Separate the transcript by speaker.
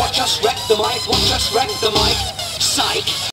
Speaker 1: watch us wreck the mic, watch us wreck the mic. Psych.